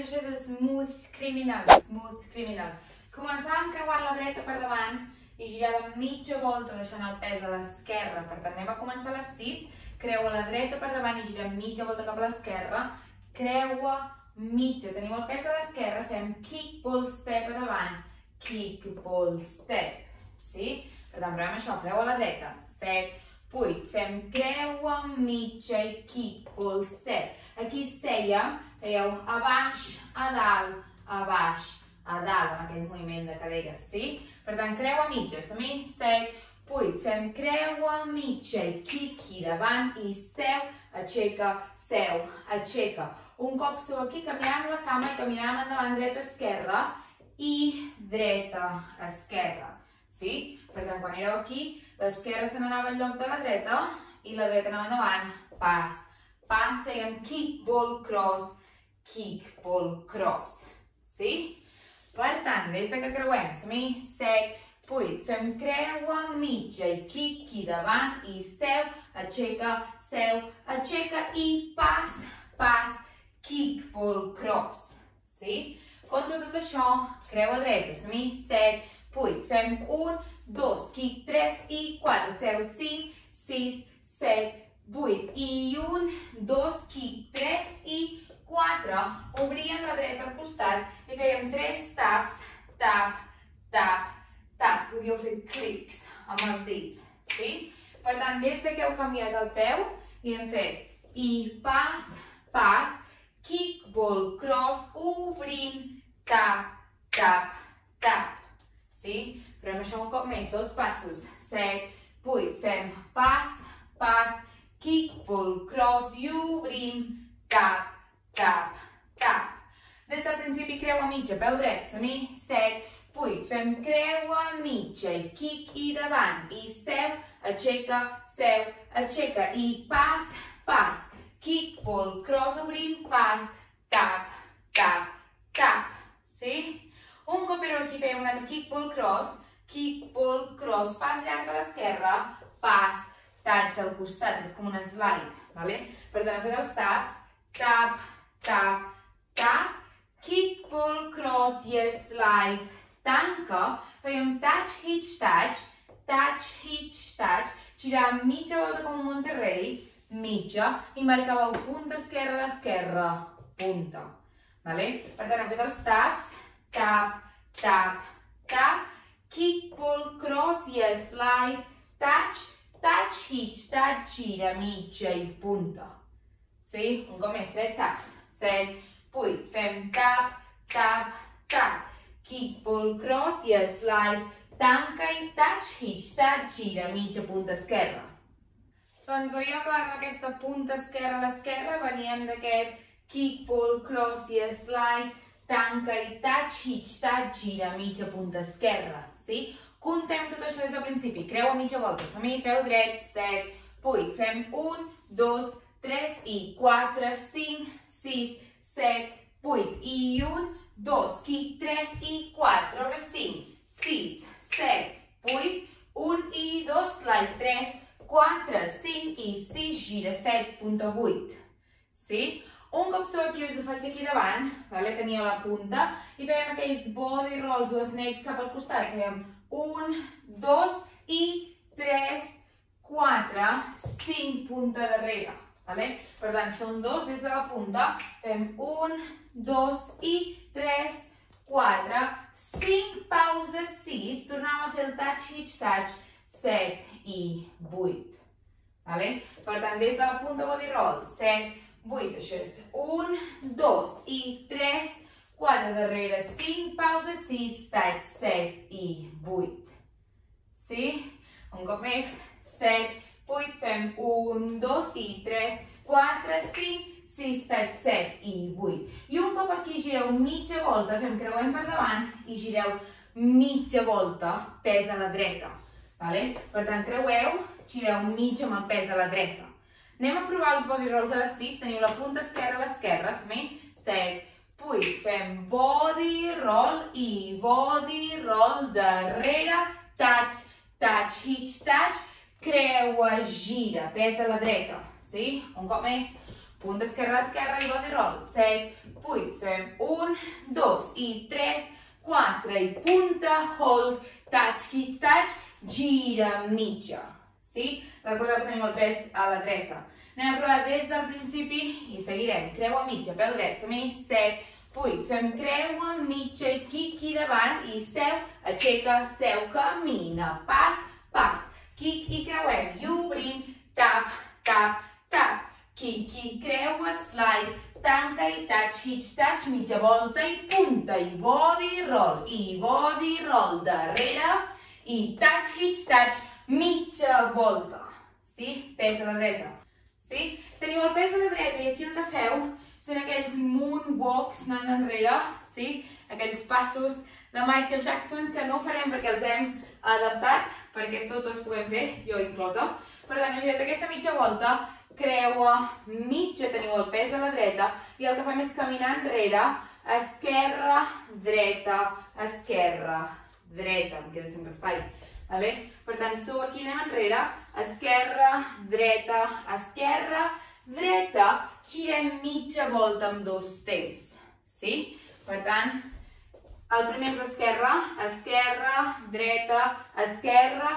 això és smooth criminal, smooth criminal. Començàvem creuant la dreta per davant i giràvem mitja volta deixant el pes a l'esquerra. Per tant, anem a començar a les 6, creua la dreta per davant i girem mitja volta cap a l'esquerra, creua mitja, teniu el pes a l'esquerra, fem kick, ball, step a davant, kick, ball, step, sí? Per tant, provem això, creua la dreta, 7, 8, fem creua mitja i ball, step. Aquí sèiem, fèieu a baix, a dalt, a baix, a dalt, amb aquell moviment de cadera, sí? Per tant, creua mitja, som 7, 8, fem creua mitja i quiqui davant i seu, aixeca, seu, aixeca. Un cop seu aquí, canviarem la cama i caminarem endavant, dreta, esquerra i dreta, esquerra, sí? Per tant, quan éreu aquí, l'esquerra se n'anava al lloc de la dreta i la dreta anava endavant, pas, pas, fèiem kick, ball, cross, kick, ball, cross, sí? Per tant, des de que creuem, som sec, 8, fem creua mitja i quiqui davant i seu, aixeca, seu, aixeca i pas, pas, kick, ball, cross, sí? Contra tot això, creua dreta, som sec, 8, fem 1, 2, kick, 3 i 4, seu, 5, 6, 7, 8 i 1, 2, kick, 3 i 4, obríem la dreta al costat i fèiem 3 taps, tap, tap, tap. Podíeu fer clics amb els dits, sí? Per tant, des que heu canviat el peu i hem fet i pas, pas, kick, ball, cross, obrim, tap, tap, tap, sí? Això un cop més, dos passos, 7, 8, fem pas, pas, kick, ball, cross i obrim, tap, tap, tap. Des del principi creu a mitja, peu dret, som 7, 8, fem creu a mitja i kick i davant, i seu, aixeca, seu, aixeca, i pas, pas, kick, ball, cross, obrim, pas, tap, tap, tap, sí? Un cop però aquí fem un altre kick, ball, cross, kick, ball, cross, pas llarg a l'esquerra, pas, touch al costat, és com un slide, vale? Per tant, fet els taps, tap, tap, tap, kick, ball, cross i slide, tanca, fèiem touch, hitch, touch, touch, hitch, touch, girar mitja volta com un Monterrey, mitja, i marcàveu punta esquerra a l'esquerra, punta. Vale? Per tant, hem fet els taps, tap, tap, tap, kick, pull, cross i slide, touch, touch, hitch, touch, gira, mitja i punta. Sí? Un cop més, tres taps. 7, 8. Fem tap, tap, tap. Kick, pull, cross i slide. Tanca i touch, hitch, touch, gira, mitja punta esquerra. Doncs havíem acabat amb aquesta punta esquerra a l'esquerra, veníem d'aquest kick, pull, cross i slide, tanca i touch, hitch, touch, gira, mitja punta esquerra, sí? Contem tot això des del principi. Creu a mitja volta. Som peu dret, 7, 8. Fem 1, 2, 3 i 4, 5, 6, 7, 8 i 1, 2, kick, 3 i 4, ara 5, 6, 7, 8, 1 i 2, slide, 3, 4, 5 i 6, gira, 7.8. Sí? Un cop sou aquí, us ho faig aquí davant, vale? teníeu la punta, i fèiem aquells body rolls o snakes cap al costat. Fèiem 1, 2 i 3, 4, 5 punta darrere. Vale? Per tant, són dos des de la punta. Fem un, dos i tres, quatre, cinc, pausa, sis. Tornem a fer el touch, hitch, touch, set i vuit. Vale? Per tant, des de la punta body roll, set, vuit. Això és un, dos i tres, quatre darrere, cinc, pausa, sis, touch, set i vuit. Sí? Un cop més, set, 8, fem 1, 2 i 3, 4, 5, 6, 7, 7 i 8. I un cop aquí gireu mitja volta, fem creuem per davant i gireu mitja volta, pes a la dreta. Vale? Per tant, creueu, gireu mitja amb el pes a la dreta. Anem a provar els body rolls a les 6. Teniu la punta esquerra a l'esquerra, som 7, 8. Fem body roll i body roll darrere, touch, touch, hitch, touch, creua, gira, pes a la dreta, sí? Un cop més. punta esquerra a esquerra i body roll, 7, 8, fem 1, 2 i 3, 4 i punta, hold, touch, hitch, touch, gira mitja, sí? Recordeu que tenim el pes a la dreta. Anem a provar des del principi i seguirem. Creu a mitja, peu dret, som-hi, 7, 8, fem creu a mitja i quiqui davant i seu, aixeca, seu, camina, pas, pas, quic i creuem i obrim, tap, tap, tap, quiqui, creua, slide, tanca i touch, hitch, touch, mitja volta i punta. I body roll, i body roll, darrere i touch, hitch, touch, mitja volta. Sí? Pes a la dreta. Sí? Teniu el pes a la dreta i aquí el que feu són aquells moonwalks anant enrere, sí? Aquells passos de Michael Jackson que no farem perquè els hem adaptat perquè tots els puguem fer, jo inclosa. Per tant, girat aquesta mitja volta, creua, mitja teniu el pes a la dreta i el que fem és caminar enrere, esquerra, dreta, esquerra, dreta, em queda sense espai. Vale? Per tant, sou aquí, anem enrere, esquerra, dreta, esquerra, dreta, girem mitja volta amb dos temps. Sí? Per tant, el primer és l'esquerra, esquerra, dreta, esquerra,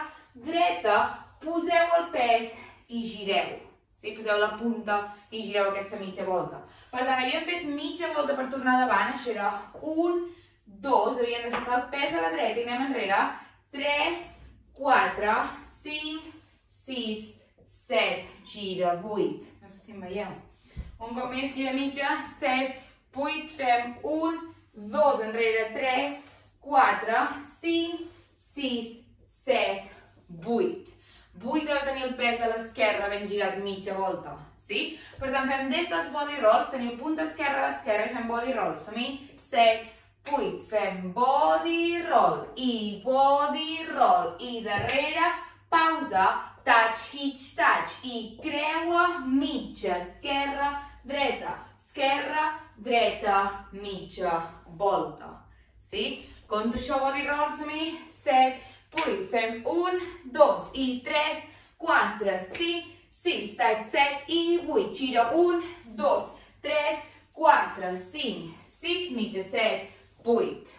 dreta, poseu el pes i gireu. Sí? Poseu la punta i gireu aquesta mitja volta. Per tant, havíem fet mitja volta per tornar davant, això era un, dos, havíem deixat el pes a la dreta i anem enrere, tres, 4, 5, 6, 7, gira, 8. No sé si em veieu. Un cop més, gira mitja, 7, 8, fem 1, 2, enrere, 3, 4, 5, 6, 7, 8. 8 deu tenir el pes a l'esquerra ben girat mitja volta, sí? Per tant, fem des dels body rolls, teniu punta esquerra a l'esquerra i fem body rolls. Som-hi? 7, 8, fem body roll i body roll. I darrere pausa, touch, hitch, touch. I creua mitja, esquerra, dreta, esquerra, dreta, mitja, volta. Sí? Conto això, body roll, som-hi, 7, 8, fem 1, 2 i 3, 4, 5, 6, touch, 7 i 8, gira 1, 2, 3, 4, 5, 6, mitja, 7, 8.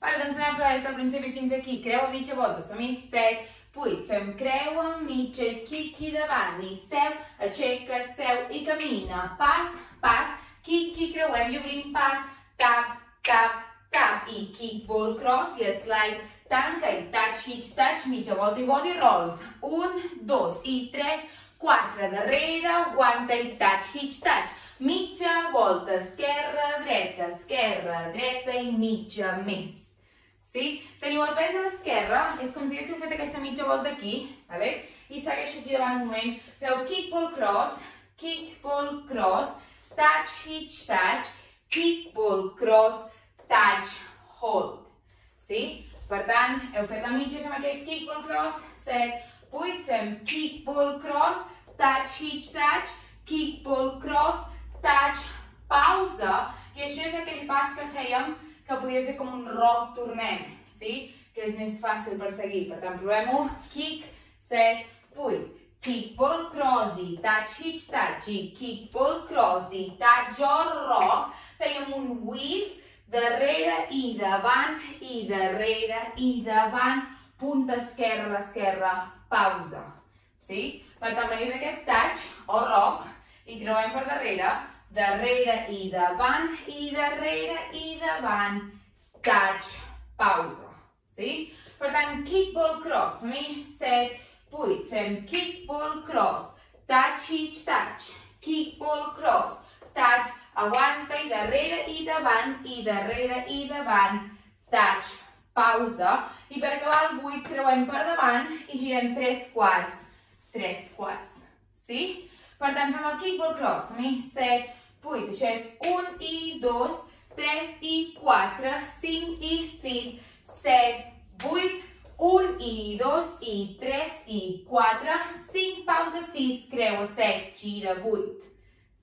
Vale, doncs anem a provar des del principi fins aquí. Creu a mitja volta, som-hi 7, 8. Fem creu a mitja i quiqui davant i seu, aixeca, seu i camina. Pas, pas, quiqui, creuem i obrim pas, tap, tap, tap i kick, ball, cross i slide, tanca i touch, hitch, touch, mitja volta i body rolls. 1, 2 i 3, 4, darrere, aguanta i touch, hitch, touch mitja volta, esquerra, dreta, esquerra, dreta i mitja més. Sí? Teniu el pes a l'esquerra, és com si haguéssiu fet aquesta mitja volta aquí, vale? i segueixo aquí davant un moment, feu kick, ball, cross, kick, ball, cross, touch, hitch, touch, kick, ball, cross, touch, hold. Sí? Per tant, heu fet la mitja, fem aquest kick, ball, cross, 7, 8, fem kick, ball, cross, touch, hitch, touch, kick, ball, cross, touch, pausa, i això és aquell pas que fèiem que podia fer com un rock tornem, sí? que és més fàcil per seguir. Per tant, provem-ho. Kick, set, vuit. Kick, cross i touch, hitch, touch i kick, cross i touch o rock. Fèiem un weave darrere i davant i darrere i davant. Punta esquerra l'esquerra, pausa. Sí? Per tant, venim d'aquest touch o rock i creuem per darrere darrere i davant, i darrere i davant, touch, pausa. Sí? Per tant, kick, ball, cross. Mi, set, vuit. Fem kick, ball, cross. Touch, hitch, touch. Kick, ball, cross. Touch, aguanta i darrere i davant, i darrere i davant, touch, pausa. I per acabar el 8 creuem per davant i girem 3 quarts. 3 quarts. Sí? Per tant, fem el kick, ball, cross. Mi, set, 8. Això és 1 i 2, 3 i 4, 5 i 6, 7, 8, 1 i 2 i 3 i 4, 5, pausa, 6, creua, 7, gira, 8.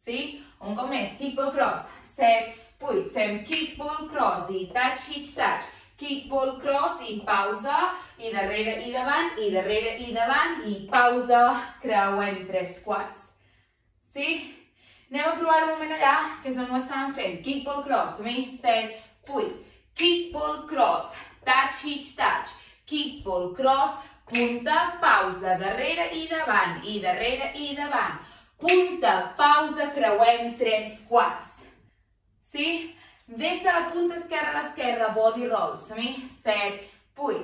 Sí? Un cop més, kick, ball, cross, 7, 8. Fem kick, ball, cross i touch, hitch, touch. Kick, ball, cross i pausa, i darrere i davant, i darrere i davant, i pausa, creuem 3 quarts. Sí? Anem a provar un moment allà, que és on ho estàvem fent. Kickball cross, som-hi, 7, 8. Kickball cross, touch, hitch, touch. Kickball cross, punta, pausa, darrere i davant, i darrere i davant. Punta, pausa, creuem tres quarts. Sí? Des de la punta esquerra a l'esquerra, body roll, som-hi, 7, 8.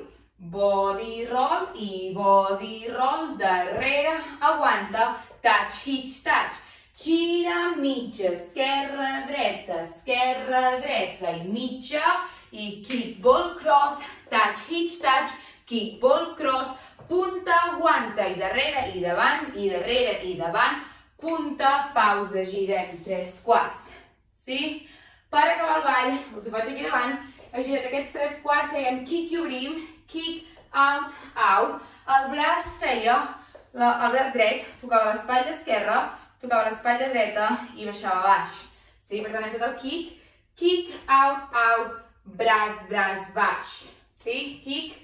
Body roll i body roll, darrere, aguanta, touch, hitch, touch. Gira mitja, esquerra, dreta, esquerra, dreta i mitja. I kickball cross, touch, hitch, touch, kickball cross, punta, aguanta i darrere i davant, i darrere i davant, punta, pausa, girem tres quarts. Sí? Per acabar el ball, us ho faig aquí davant, he girat aquests tres quarts, fèiem kick i obrim, kick, out, out. El braç feia, la, el braç dret tocava l'espatlla esquerra, tocava l'espatlla dreta i baixava baix. Sí? Per tant, hem fet el kick, kick, out, out, braç, braç, baix. Sí? Kick,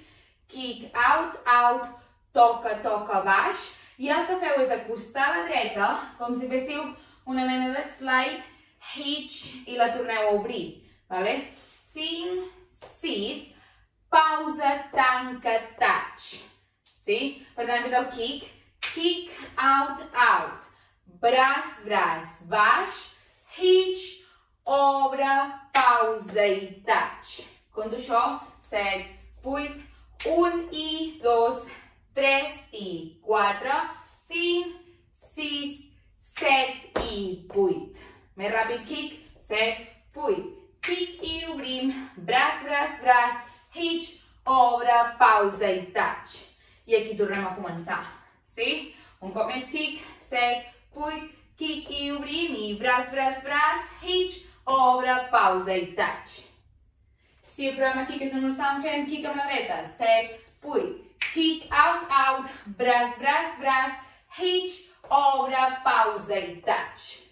kick, out, out, toca, toca, baix. I el que feu és acostar la dreta, com si féssiu una mena de slide, hitch, i la torneu a obrir. Vale? 5, 6, pausa, tanca, touch. Sí? Per tant, hem fet el kick, kick, out, out braç, braç, baix, hitch, obre, pausa i touch. Conto això, 7, 8, 1 i 2, 3 i 4, 5, 6, 7 i 8. Més ràpid, kick, 7, 8. Kick i obrim, braç, braç, braç, hitch, obre, pausa i touch. I aquí tornem a començar. Sí? Un cop més kick, 7, 8, kick i obrim i braç, braç, braç, hitch, obre, pausa i touch. Si ho provem aquí, que és on ho estàvem fent, kick amb la dreta, 7, 8, kick, out, out, braç, braç, braç, hitch, obre, pausa i touch.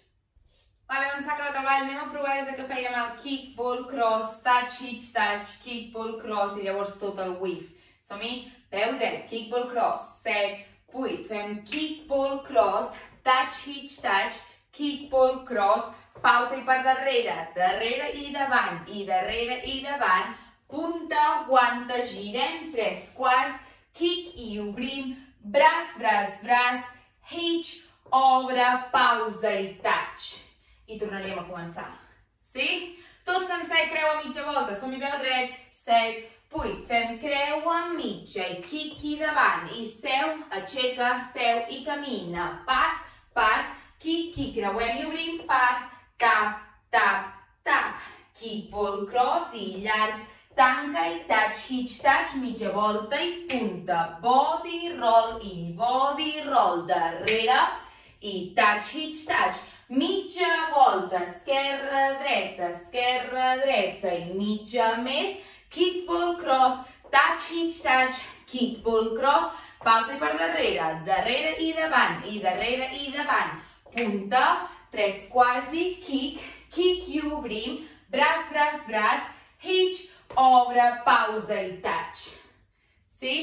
Vale, doncs s'ha acabat el ball, anem a provar des que fèiem el kick, ball, cross, touch, hitch, touch, kick, ball, cross i llavors tot el whiff. Som-hi, peu dret, kick, ball, cross, 7, 8, fem kick, ball, cross, touch, hitch, touch, kick, pull, cross, pausa i per darrere, darrere i davant, i darrere i davant, punta, aguanta, girem tres quarts, kick i obrim, braç, braç, braç, hitch, obre, pausa i touch. I tornaríem a començar. Sí? Tot sencer i creu a mitja volta. Som-hi veu dret, set, vuit. Fem creu a mitja i kick i davant. I seu, aixeca, seu i camina. Pas, pas, kick, creuem i obrim, pas, tap, tap, tap, kick, ball, cross i llarg, tanca i touch, hitch, touch, mitja volta i punta, body roll i body roll, darrere i touch, hitch, touch, mitja volta, esquerra, dreta, esquerra, dreta i mitja més, kick, ball, cross, touch, hitch, touch, kick, ball, cross, Pausa per darrere, darrere i davant, i darrere i davant. Punta, tres quasi, kick, kick i obrim, braç, braç, braç, hitch, obre, pausa i touch. Sí?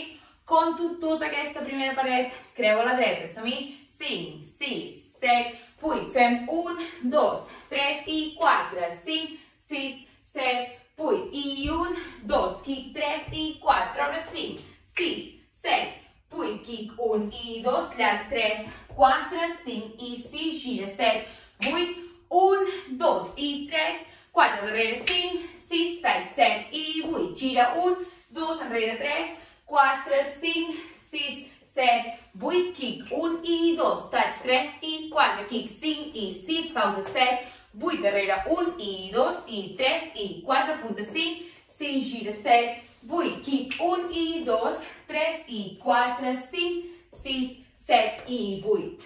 Conto tota aquesta primera paret, creu a la dreta, som-hi? 5, 6, 7, 8, fem 1, 2, 3 i 4, 5, 6, 7, 8, i 1, 2, kick 3 i 4, ara 5, 6, 7, 8, kick, 1 i 2, llarg, 3, 4, 5 i 6, gira, 7, 8, 1, 2 i 3, 4, darrere 5, 6, tall, 7 i 8, gira, 1, 2, enrere 3, 4, 5, 6, 7, 8, kick, 1 i 2, touch, 3 i 4, kick, 5 i 6, pausa, 7, 8, darrere 1 i 2 i 3 i 4, punta 5, 6, gira, 7, 8, kick, 1 i 2, 3 i 4, 5, 6, 7 i 8.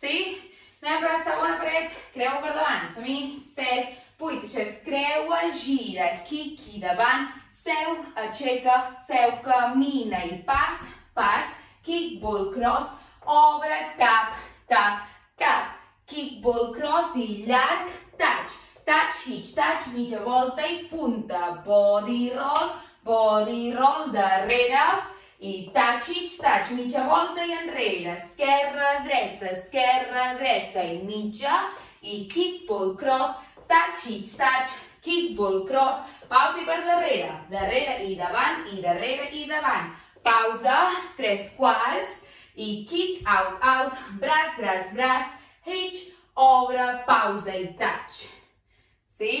Sí? Anem per la segona paret, creu per davant, som-hi, 7, 8, això creua, gira, quiqui davant, seu, aixeca, seu, camina i pas, pas, kick, ball, cross, obre, tap, tap, tap, kick, ball, cross i llarg, touch, touch, hitch, touch, mitja volta i punta, body roll, body roll darrere. I touch, hitch, touch, mitja volta i enrere, esquerra, dreta, esquerra, dreta i mitja, i kick, pull, cross, touch, hitch, touch, kick, pull, cross, pausa i per darrere, darrere i davant, i darrere i davant, pausa, tres quarts, i kick, out, out, braç, braç, braç, hitch, obre, pausa i touch. Sí?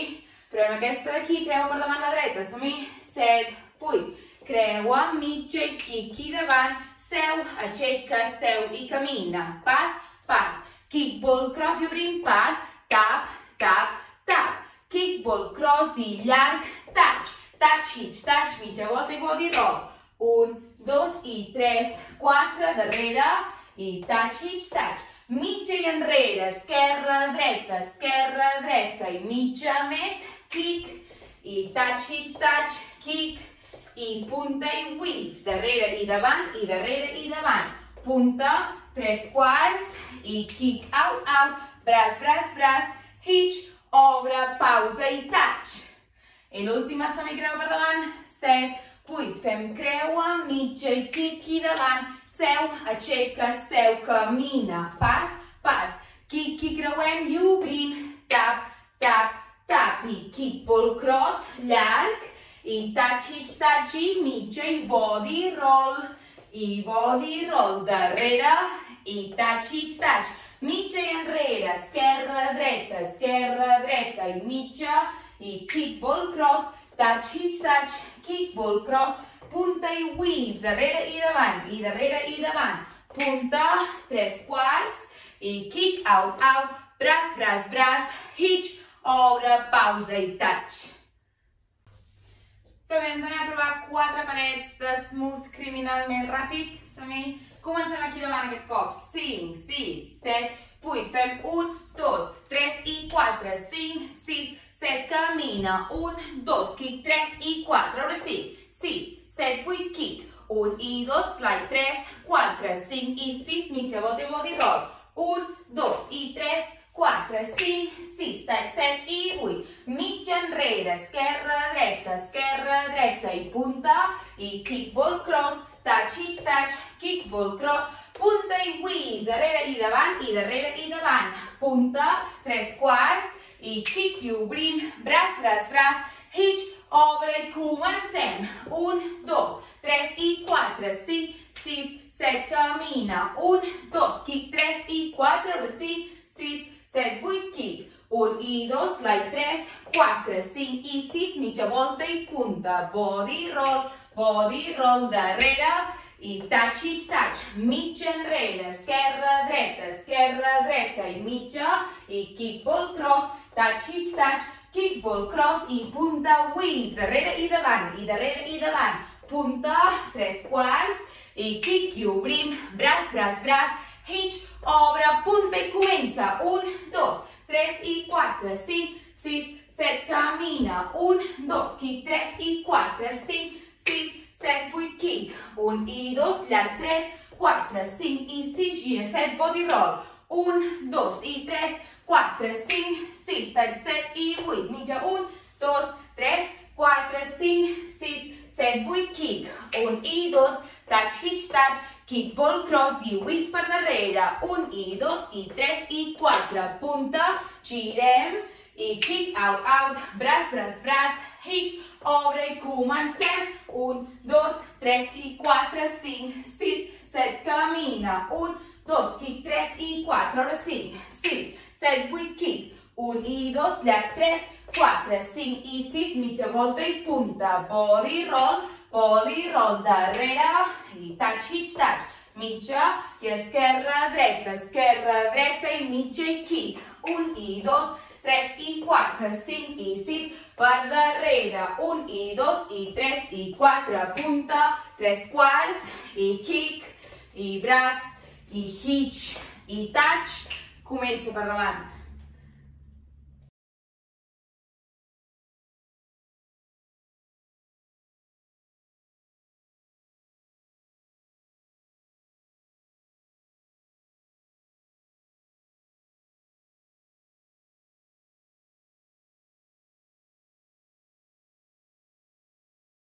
Però en aquesta d'aquí, creu per davant la dreta, som-hi, set, vuit, creua, mitja i quiqui davant, seu, aixeca, seu i camina. Pas, pas. Kickball, cross i obrim, pas, tap, tap, tap. Kickball, cross i llarg, touch, touch, hitch, touch, mitja volta i body roll. Un, dos i tres, quatre, darrere, i touch, hitch, touch. Mitja i enrere, esquerra, dreta, esquerra, dreta i mitja més, kick, i touch, hitch, touch, kick, i punta i whiff, darrere i davant i darrere i davant. Punta, tres quarts i kick out, out, braç, braç, braç, hitch, obre, pausa i touch. I l'última semicreu per davant, set, vuit, fem creua, mitja i kick i davant, seu, aixeca, seu, camina, pas, pas, kick i creuem i obrim, tap, tap, tap, i kick, pull, cross, llarg, i touchy, touchy, mitja i body roll. I body roll darrere. I touchy, touch. Mitja i enrere, esquerra, dreta, esquerra, dreta. I mitja. I kickball cross, touchy, touch, kickball cross. Punta i weave, darrere i davant, i darrere i davant. Punta, tres quarts, i kick, out, out, braç, braç, braç, hitch, obre, pausa i touch. També ens anem a provar quatre parets de smooth criminal més ràpid. Som-hi. Comencem aquí davant aquest cop. 5, 6, 7, 8. Fem 1, 2, 3 i 4, 5, 6, 7. Camina. 1, 2, kick, 3 i 4. Ara sí. 6, 7, 8, kick. 1 i 2, slide, 3, 4, 5 i 6, mitja volta i body roll. 1, 2 i 3, 4, 5, 6, 7 i 8. Mitja enrere, esquerra, dreta, esquerra, dreta i punta. I kickball cross, touch, hitch, touch, kickball cross, punta i weave. Darrere i davant, i darrere i davant. Punta, tres quarts, i kick i obrim, braç, braç, braç, hitch, obre i comencem. 1, 2, 3 i 4, 5, 6, 7, camina. 1, 2, kick 3 i 4, ara sí, 6, 7, 8, kick. 1 i 2, slide 3, 4, 5 i 6, mitja volta i punta. Body roll, body roll darrere i touch, hitch, touch. Mitja enrere, esquerra, dreta, esquerra, dreta i mitja. I kickball cross, touch, hitch, touch. Kickball cross i punta weave. Darrere i davant, i darrere i davant. Punta, tres quarts. I kick i obrim, braç, braç, braç. Hitch, obre, punta i comença. 1, 2, 3 i 4, 5, 6, 7, camina. 1, 2, kick, 3 i 4, 5, 6, 7, 8, kick. 1 i 2, llarg, 3, 4, 5 i 6, gira, 7, body roll. 1, 2 i 3, 4, 5, 6, 7 i 8. Mingea 1, 2, 3, 4, 5, 6, 7, 8, kick. 1 y 2, touch, hitch, touch, kick, ball, cross y whip per darrere. 1 i 2 i 3 i 4. Punta, girem i kick, out, out, braç, braç, braç, hitch, obre i comencem. 1, 2, 3 i 4, 5, 6, 7, camina. 1, 2, kick, 3 i 4, 5, 6, Segway kick. Unidos, leg 3, 4, 5 y 6, volta y punta. Body roll, body roll, darrera y touch, hitch, touch. Micha y izquierda, derecha, izquierda, derecha y micha y kick. Unidos, 3 y 4, 5 y 6, par darrera, 1 y 2 y 3 y 4, punta, 3 quarts y kick y brazo y hitch y touch. Comença per davant.